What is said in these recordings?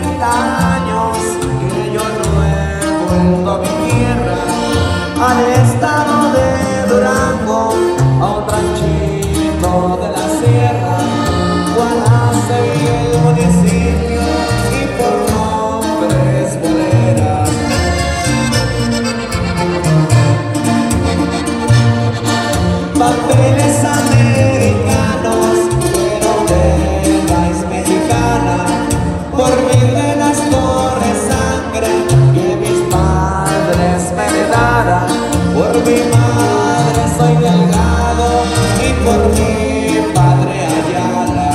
30 años que yo no he vuelto a mi tierra al estado soy delgado y por mi padre Ayala.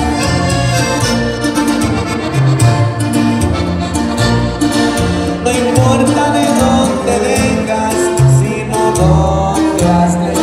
No importa de dónde vengas, sino dónde has de.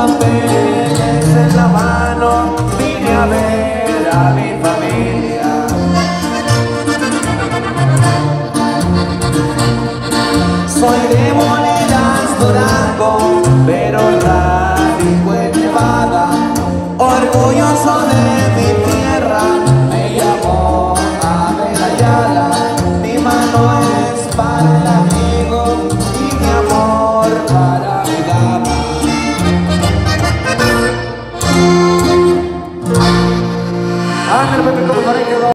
papeles en la mano vine a ver a mi familia. Soy de Molinas Durango, pero radico en Nevada, orgulloso de